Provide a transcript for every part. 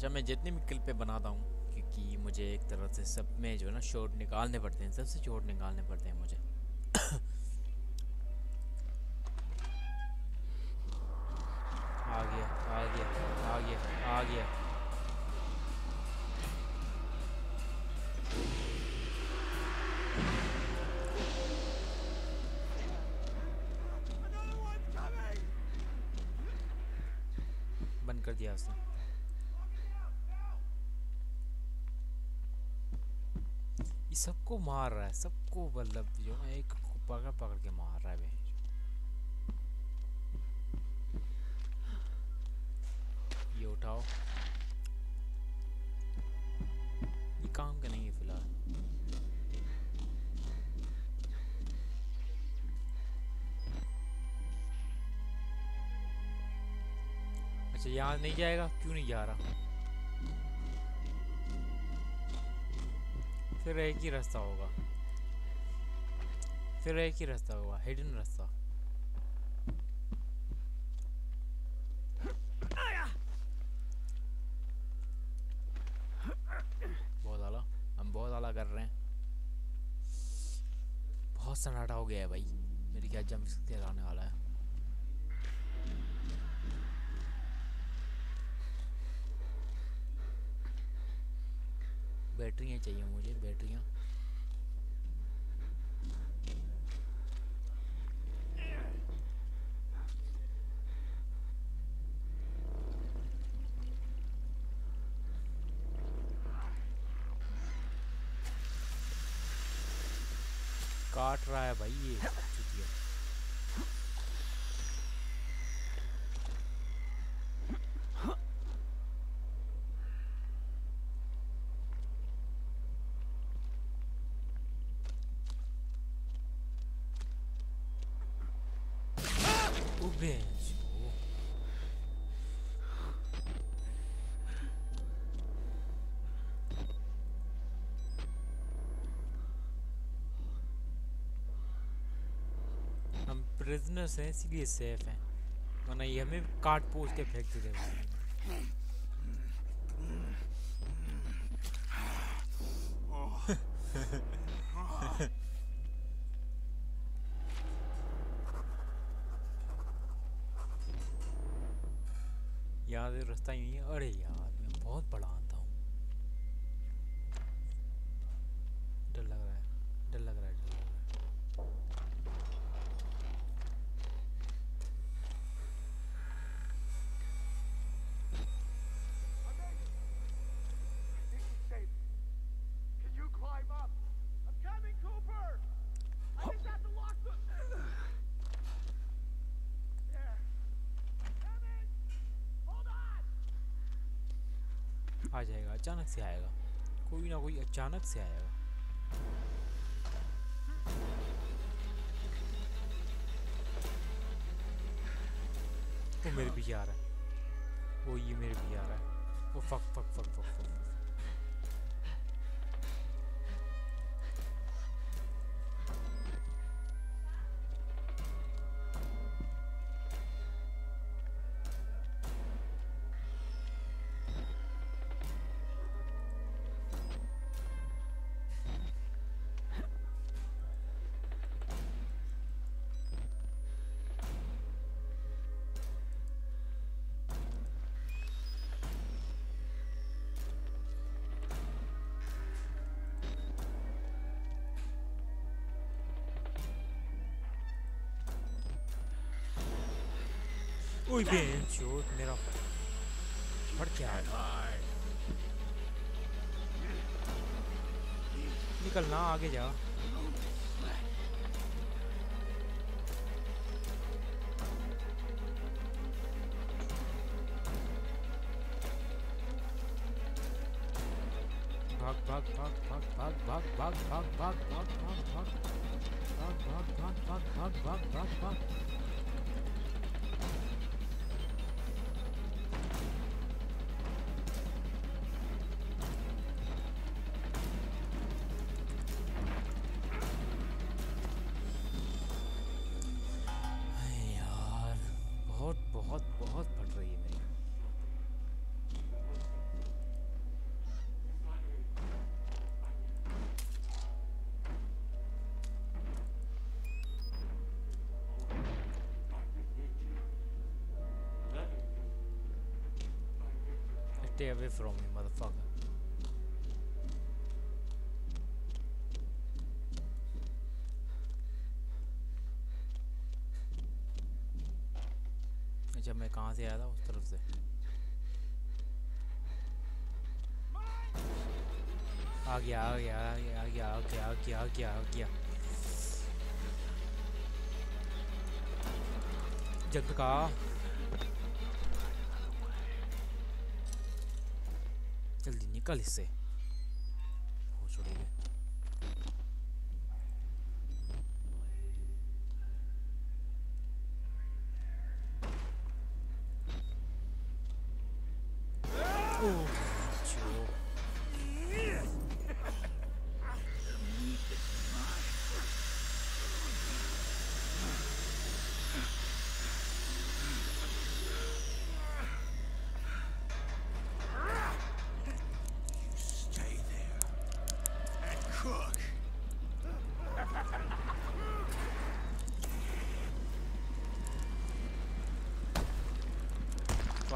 अच्छा मैं जितनी भी क्लिपें बनाता हूँ, क्योंकि मुझे एक तरह से सब में जो है ना शॉर्ट निकालने पड़ते हैं, सबसे शॉर्ट निकालने पड़ते हैं मुझे। आ गया आ गया आ गया आ गया। बंद कर दिया उसने सबको मार रहा है, सबको मतलब जो एक पकड़ पकड़ के मार रहा है ये उठाओ। ये काम का नहीं है फ़िलहाल। अच्छा यहाँ नहीं जाएगा? क्यों नहीं जा रहा? फिर एक ही रास्ता होगा फिर एक ही रास्ता होगा हिडन रास्ता बहुत आला हम बहुत आला कर रहे हैं। बहुत सन्नाटा हो गया है भाई। मेरी क्या जम आने वाला है। बैटरियाँ चाहिए मुझे बैटरियाँ। काट रहा है भाई ये। हम प्रिजनर्स हैं इसलिए सेफ़ हैं वरना ये हमें काट पोस के फेंक देते यहाँ से रास्ता यही है अरे यार मैं बहुत बड़ा आता आ जाएगा, अचानक से आएगा। कोई ना कोई अचानक से आएगा। वो मेरे भी आ रहा है। वो ये मेरे भी आ रहा है। वो fuck fuck fuck fuck fuck. ओए बेंचोद मेरा फट क्या है निकल ना आगे जा भाग भाग भाग भाग भाग भाग भाग भाग भाग भाग भाग भाग भाग भाग भाग भाग भाग भाग भाग Stay away from me, motherfucker. अच्छा मैं कहाँ से आया था उस तरफ़ से। आ गया आ गया आ गया आ गया आ गया आ गया आ गया का। जल्दी निकल इससे।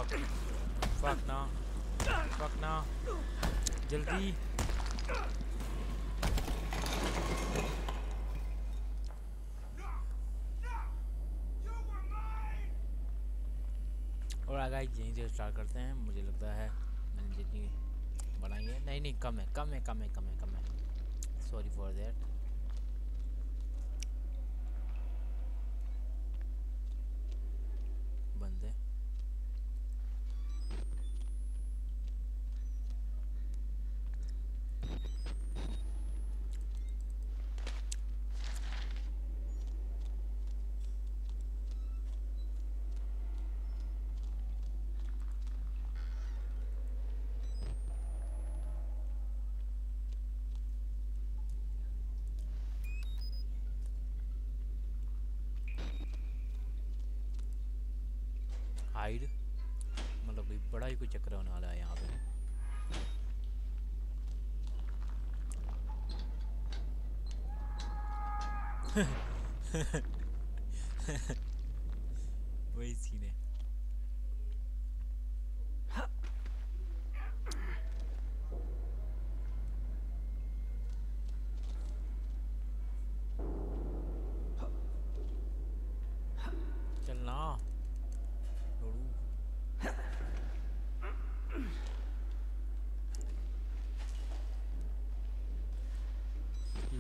Fuck ना. Fuck ना. जल्दी. और आगे यहीं से स्टार्ट करते हैं मुझे लगता है मैंने जितनी बनाई है नहीं नहीं, कम है कम है कम है कम है कम है सॉरी फॉर दैट बंद है हाइड मतलब कि बड़ा ही कोई चक्कर होने वाला है यहाँ पे।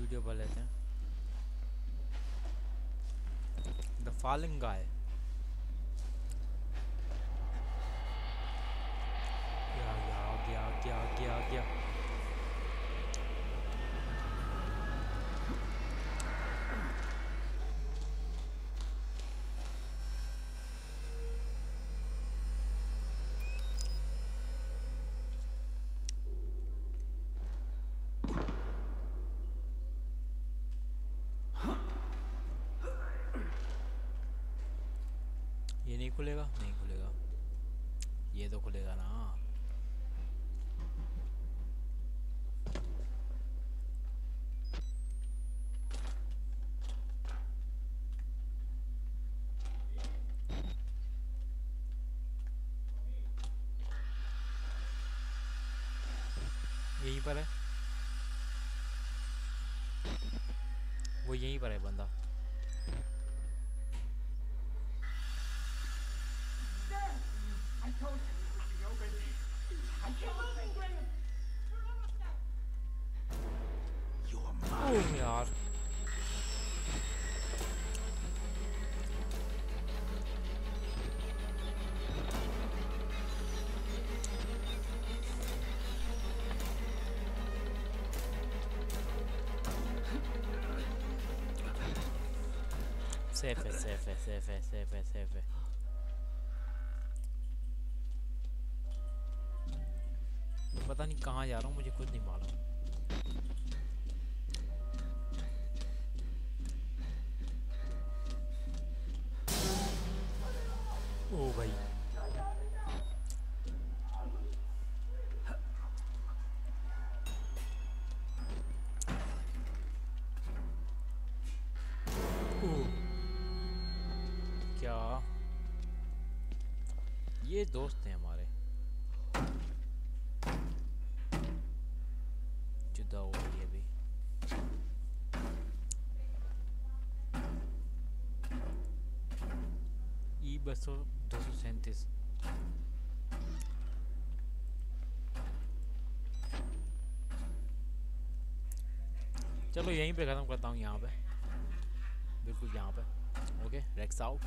वीडियो पर लेते हैं द फॉलिंग गाय गया गया गया गया गया ये नहीं खुलेगा? नहीं खुलेगा। ये तो खुलेगा ना। यहीं पर है। वो यहीं पर है बंदा। I told you it would be over. I can't moving, Graham. We're almost out. You're mine. Oh, God. Sefe, sefe, sefe, sefe, sefe. पता नहीं कहाँ जा रहा हूँ, मुझे खुद नहीं मालूम। ओ भाई। क्या? ये दोस्त हैं हमारे। बसो दो सौ चलो यहीं पे ख़त्म करता हूँ यहाँ पे। बिल्कुल यहाँ पे। Okay racks out